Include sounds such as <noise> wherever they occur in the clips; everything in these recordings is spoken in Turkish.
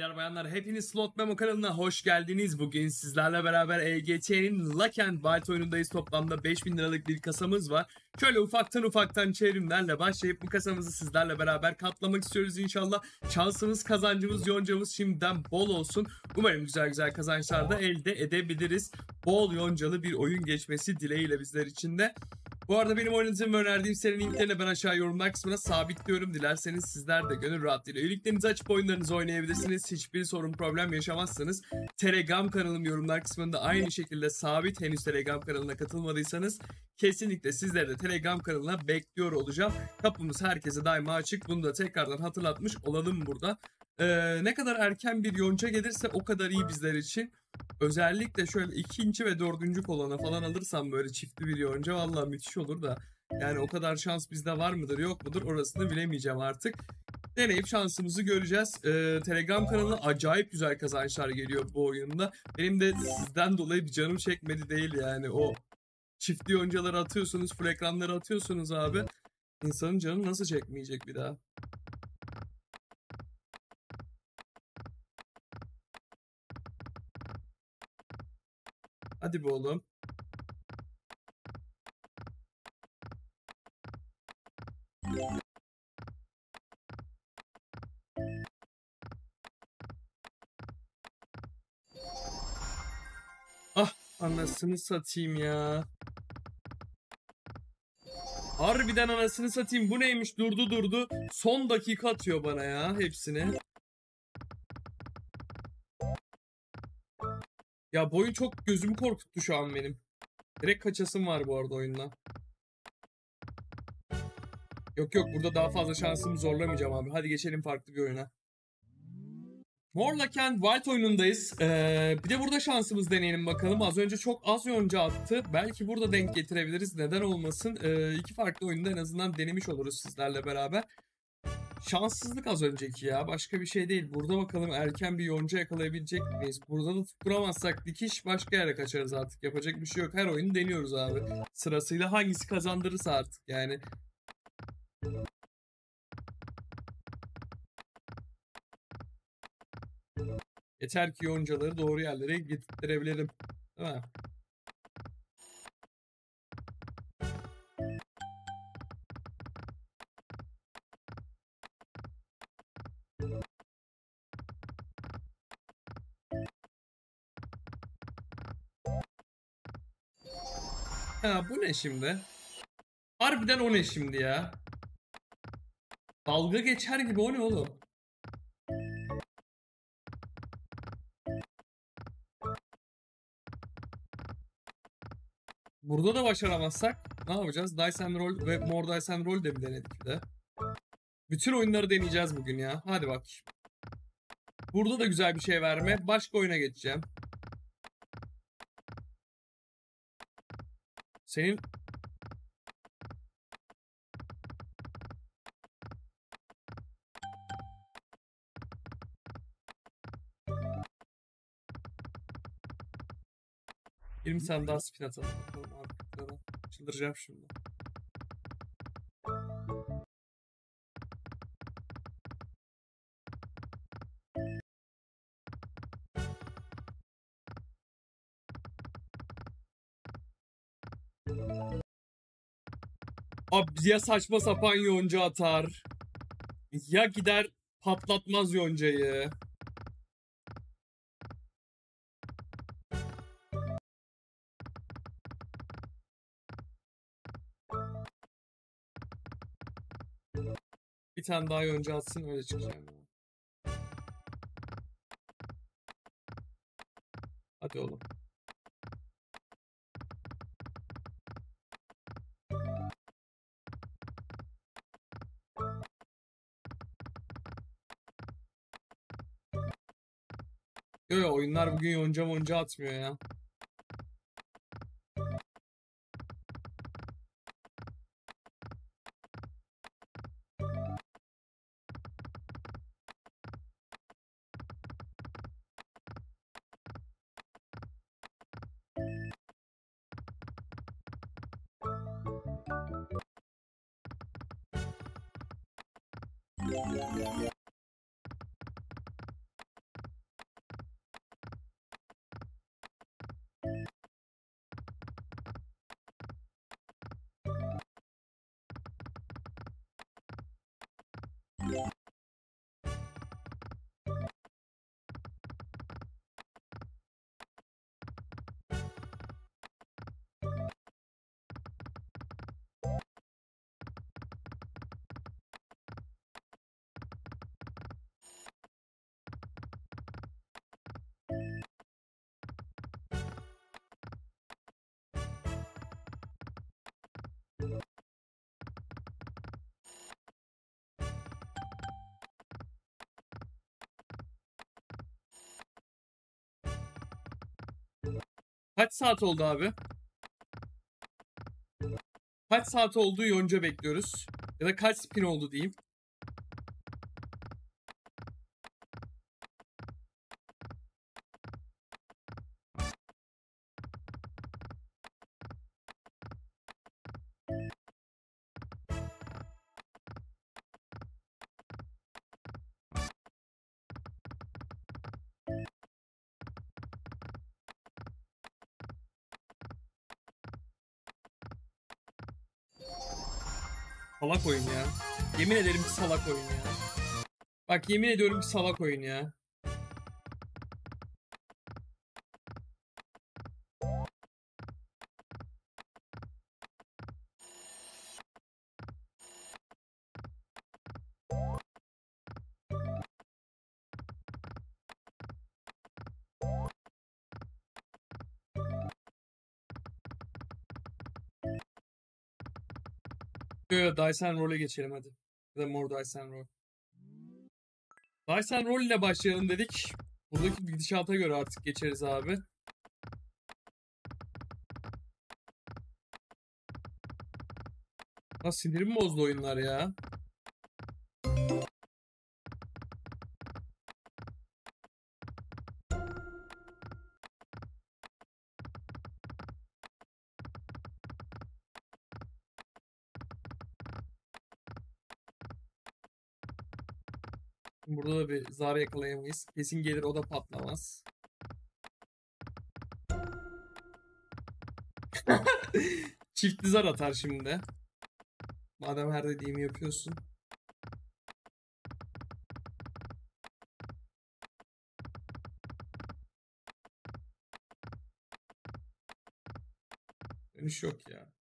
beyler bayanlar hepiniz Slot Memo kanalına hoş geldiniz. Bugün sizlerle beraber EGT'nin Luck and Wild oyunundayız. Toplamda 5000 liralık bir kasamız var. Şöyle ufaktan ufaktan çevrimlerle başlayıp bu kasamızı sizlerle beraber katlamak istiyoruz inşallah. Şansımız, kazancımız, yoncamız şimdiden bol olsun. Umarım güzel güzel kazançlar da elde edebiliriz. Bol yoncalı bir oyun geçmesi dileğiyle bizler için de. Bu arada benim oynadığım ve önerdiğim serinin linklerini ben aşağı yorumlar kısmına sabitliyorum. Dilerseniz sizler de gönül rahatlığıyla üyeliklerinizi açıp oyunlarınızı oynayabilirsiniz. Hiçbir sorun problem yaşamazsanız Telegram kanalım yorumlar kısmında aynı şekilde sabit. Henüz Telegram kanalına katılmadıysanız kesinlikle sizleri de Telegram kanalına bekliyor olacağım. Kapımız herkese daima açık. Bunu da tekrardan hatırlatmış olalım burada. Ee, ne kadar erken bir yonca gelirse o kadar iyi bizler için. Özellikle şöyle ikinci ve dördüncü kolona falan alırsam böyle çiftli bir yonca vallahi müthiş olur da. Yani o kadar şans bizde var mıdır yok mudur orasını bilemeyeceğim artık. Deneyip şansımızı göreceğiz. Ee, Telegram kanalına acayip güzel kazançlar geliyor bu oyunda. Benim de sizden dolayı bir canım çekmedi değil yani. O çiftli yoncaları atıyorsunuz, full ekranları atıyorsunuz abi. İnsanın canı nasıl çekmeyecek bir daha? Hadi be oğlum. Ah anasını satayım ya. Harbiden anasını satayım. Bu neymiş? Durdu durdu. Son dakika atıyor bana ya hepsini. Ya boyun çok gözümü korkuttu şu an benim. Direkt kaçasım var bu arada oyundan. Yok yok burada daha fazla şansımı zorlamayacağım abi. Hadi geçelim farklı bir oyuna. Morlock and Wild oyunundayız. Ee, bir de burada şansımız deneyelim bakalım. Az önce çok az yonca attı. Belki burada denk getirebiliriz. Neden olmasın? Ee, iki farklı oyunda en azından denemiş oluruz sizlerle beraber. Şanssızlık az önceki ya. Başka bir şey değil. Burada bakalım erken bir yonca yakalayabilecek miyiz? Burada da tutturamazsak dikiş başka yere kaçarız artık. Yapacak bir şey yok. Her oyunu deniyoruz abi. Sırasıyla hangisi kazandırırsa artık yani. Yeter ki yoncaları doğru yerlere getirebilelim. Değil mi? Ha bu ne şimdi? Harbiden o ne şimdi ya? Dalga geçer gibi o ne oğlum? Burada da başaramazsak ne yapacağız? Dice and Roll ve More Dice and Roll de mi denedik bir de? Bütün oyunları deneyeceğiz bugün ya. Hadi bak. Burada da güzel bir şey verme. Başka oyuna geçeceğim. Senin Yirmi tane daha spin atalım. Çıldıracağım şimdi. Abi ya saçma sapan yonca atar. Ya gider patlatmaz yoncayı. Bir tane daha yonca atsın öyle çıkacağım. Hadi oğlum. Yo yo oyunlar bugün yonca monca atmıyor ya. Yeah, yeah, yeah. Kaç saat oldu abi? Kaç saat oldu Yonca bekliyoruz. Ya da kaç spin oldu diyeyim. Salak oyun ya. Yemin ederim ki salak oyun ya. Bak yemin ediyorum ki salak oyun ya. Yo, Dice and Roll'e geçelim hadi. Ya da More Dice and Roll. Dice and Roll ile başlayalım dedik. Buradaki gidişata göre artık geçeriz abi. Ha sinirim bozdu oyunlar ya. Burada da bir zar yakalayamayız. Kesin gelir o da patlamaz. <laughs> Çift zar atar şimdi. Madem her dediğimi yapıyorsun. Dönüş yok ya.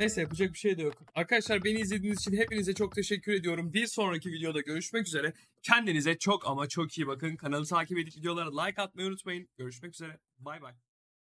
Neyse yapacak bir şey de yok. Arkadaşlar beni izlediğiniz için hepinize çok teşekkür ediyorum. Bir sonraki videoda görüşmek üzere. Kendinize çok ama çok iyi bakın. Kanalı takip edip videolara like atmayı unutmayın. Görüşmek üzere. Bay bay.